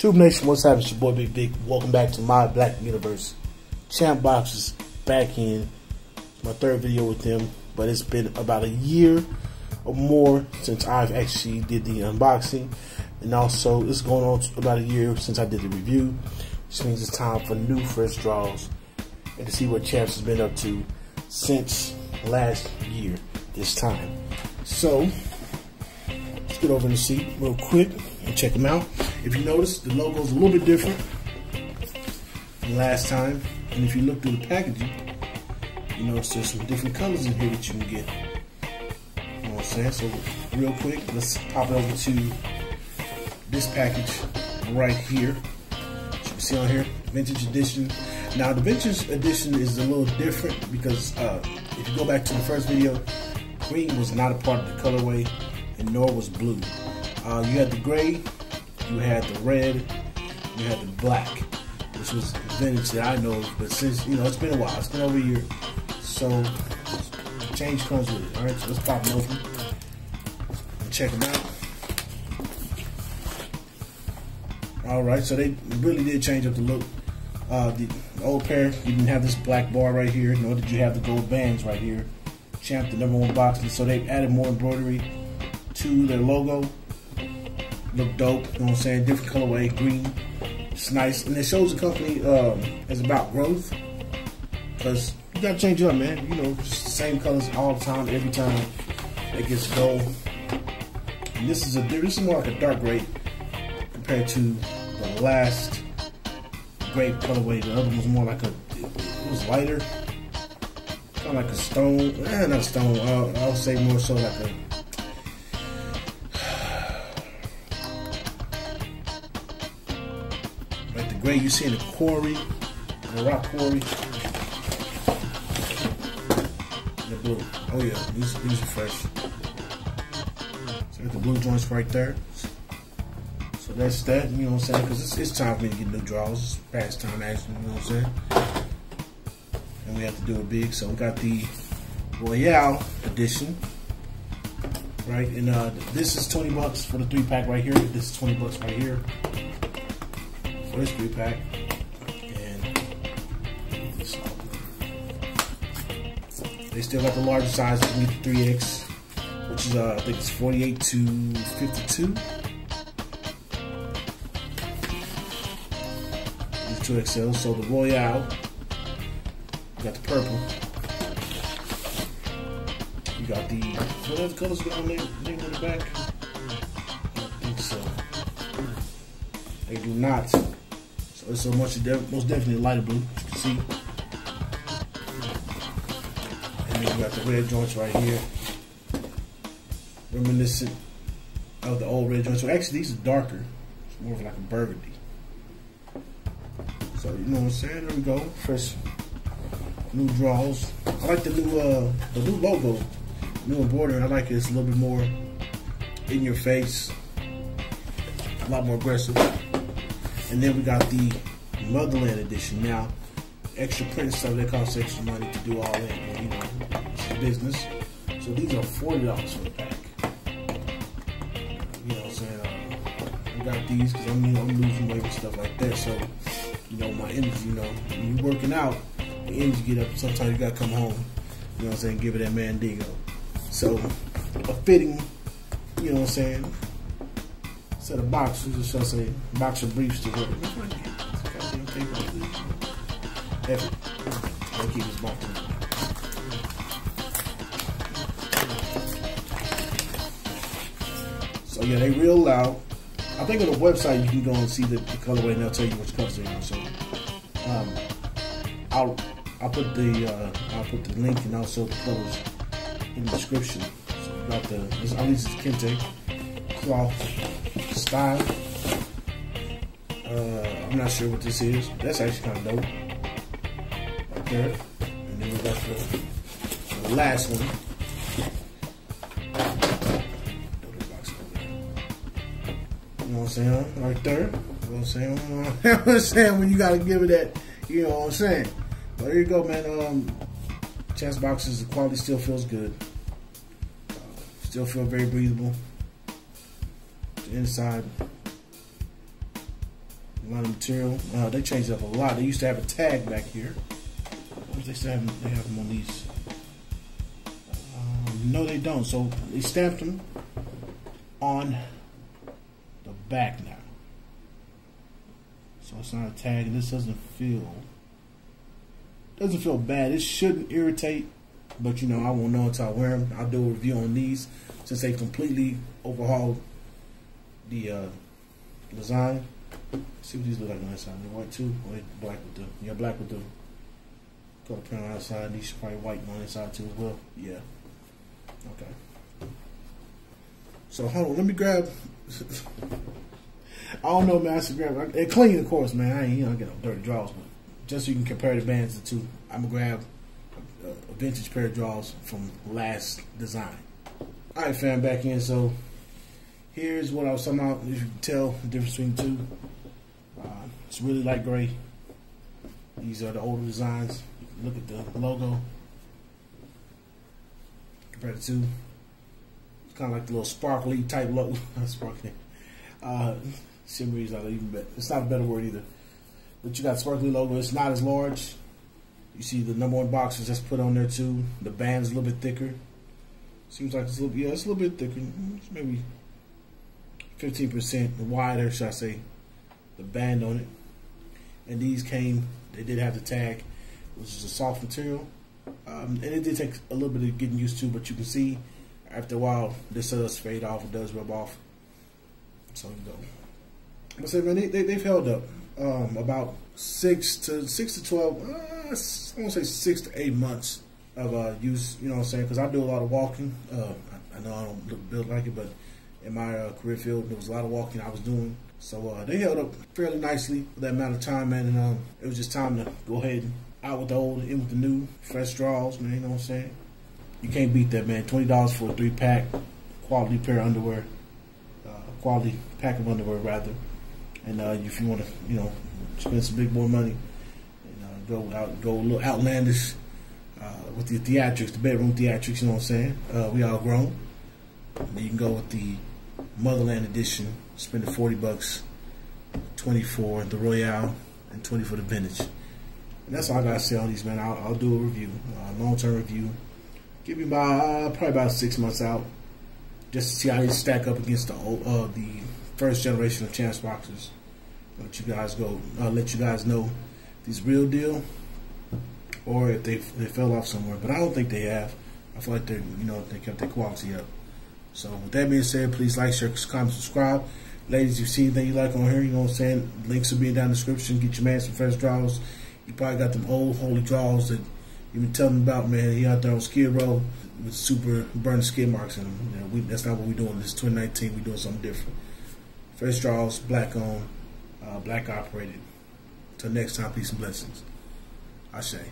Tube Nation, what's happening? It's your boy Big Big. Welcome back to my Black Universe. Champ Boxers back in my third video with them, but it's been about a year or more since I've actually did the unboxing, and also it's going on about a year since I did the review, which means it's time for new fresh draws and to see what Champs has been up to since last year this time. So let's get over in the seat real quick and check them out. If you notice, the logo's a little bit different than last time. And if you look through the packaging, you notice there's some different colors in here that you can get. You know what I'm saying? So real quick, let's pop over to this package right here. You can see on here, vintage edition. Now the vintage edition is a little different because uh, if you go back to the first video, green was not a part of the colorway and nor was blue. Uh, you had the gray, you had the red, you had the black, which was vintage that I know. But since you know it's been a while, it's been over a year, so change comes with it. All right, so let's pop them open check them out. All right, so they really did change up the look. Uh, the old pair, you didn't have this black bar right here, nor did you have the gold bands right here. Champ, the number one box, so they added more embroidery to their logo look dope. You know what I'm saying? Different colorway, green. It's nice, and it shows the company um, is about growth. Cause you gotta change it up, man. You know, same colors all the time, every time it gets gold. And this is a this is more like a dark gray compared to the last gray colorway. The other one was more like a it was lighter, kind of like a stone. Eh, not a stone. I'll, I'll say more so like a you see in the quarry, the rock quarry. The blue. Oh yeah, these these are fresh. So the blue joints right there. So that's that, you know what I'm saying? Because it's, it's time for me to get new draws. It's past time actually, you know what I'm saying? And we have to do it big. So we got the Royale edition. Right, and uh, this is 20 bucks for the three pack right here. This is 20 bucks right here three pack. And they still got the larger size, the 3X, which is uh, I think it's 48 to 52. These two XL. So the Royale, you got the purple. You got the what colors got on there? On the back. I think so. They do not. So much most definitely lighter blue, you can see. And then you got the red joints right here. Reminiscent of the old red joints. So actually these are darker. It's more of like a burgundy. So you know what I'm saying? There we go. Fresh new draws. I like the new uh the new logo. New border. I like it. It's a little bit more in your face. A lot more aggressive. And then we got the Motherland edition. Now, extra print stuff that costs extra money to do all that. And, you know, it's business. So these are forty dollars for the pack. You know what I'm saying? Uh, I got these because you know, I'm losing weight and stuff like that. So, you know, my energy. You know, when you're working out, the energy get up. Sometimes you gotta come home. You know what I'm saying? Give it that Mandingo. So, a fitting. You know what I'm saying? Set of boxers, or shall say, boxer briefs to wear. Goddamn tape on Heavy. I'll keep this box So yeah, they real loud. I think on the website you can go and see the, the colorway and they'll tell you which colors they are. So um, I'll I'll put the uh, I'll put the link and also the colors in the description. So got the at least it's Kente cloth style. Uh, I'm not sure what this is. That's actually kind of dope. Right there. And then we got the, the last one. You know what I'm saying? Right there. You know what I'm saying? You know what I'm saying? When you gotta give it that, you know what I'm saying? But there you go, man. Um, chest boxes, the quality still feels good. Still feel very breathable inside. A lot of material. Uh, they changed up a lot. They used to have a tag back here. They still have, they have them on these. Um, no, they don't. So they stamped them on the back now. So it's not a tag. And this doesn't feel doesn't feel bad. It shouldn't irritate, but you know I won't know until I wear them. I'll do a review on these since they completely overhauled the uh, design. See what these look like on the inside. They're white too, or they black with the yeah black with the color print on the outside. These should probably white on the inside too as well. Yeah. Okay. So hold on, let me grab. I don't know, man. I should grab. It clean, of course, man. I ain't you know get no dirty draws, but just so you can compare the bands the two, I'm gonna grab a, a vintage pair of draws from last design. All right, fam, back in. So here's what I was about. You can tell the difference between the two. Uh, it's really light gray. These are the older designs. Look at the logo. Compared to. It's kind of like the little sparkly type logo. sparkly. Uh, shimmery is not even better. It's not a better word either. But you got sparkly logo. It's not as large. You see the number one box is just put on there too. The band's a little bit thicker. Seems like it's a little yeah, it's a little bit thicker. It's maybe 15% wider, should I say, the band on it. And these came, they did have the tag, which is a soft material. Um, and it did take a little bit of getting used to, but you can see after a while, this does fade off, it does rub off. So you go. But say, man, they, they, have held up um, about six to six to twelve. Uh, I want to say six to eight months of uh, use. You know what I'm saying? Because I do a lot of walking. Uh, I, I, know I don't look built like it, but in my uh, career field, there was a lot of walking I was doing. So uh, they held up fairly nicely for that amount of time, man. And um, it was just time to go ahead and out with the old, in with the new, fresh draws, man. You know what I'm saying? You can't beat that, man. Twenty dollars for a three pack, quality pair of underwear, uh, quality pack of underwear rather. And uh, if you want to, you know, spend some big boy money, and, uh, go out, go a little outlandish uh, with the theatrics, the bedroom theatrics. You know what I'm saying? Uh, we all grown. you can go with the Motherland edition. spending 40 bucks, 20 for the Royale, and 20 for the vintage. And that's all I gotta say on these, man. I'll, I'll do a review, long-term review. Give me about uh, probably about six months out, just to see how they stack up against the uh, the first generation of chance boxes. Let you guys go. I'll uh, let you guys know if these real deal or if they they fell off somewhere. But I don't think they have. I feel like they you know they kept their quality up. So with that being said, please like, share, comment, subscribe. Ladies, if you see anything you like on here, you know what I'm saying? Links will be down in the description. Get your man some fresh draws. You probably got them old holy draws that you been telling about, man. He out there on Skid Row with super burning skid marks in them. You know, we, that's not what we're doing. This is 2019. We're doing something different. Fresh draws, black on, uh, black operated. Till next time, peace and blessings. I say.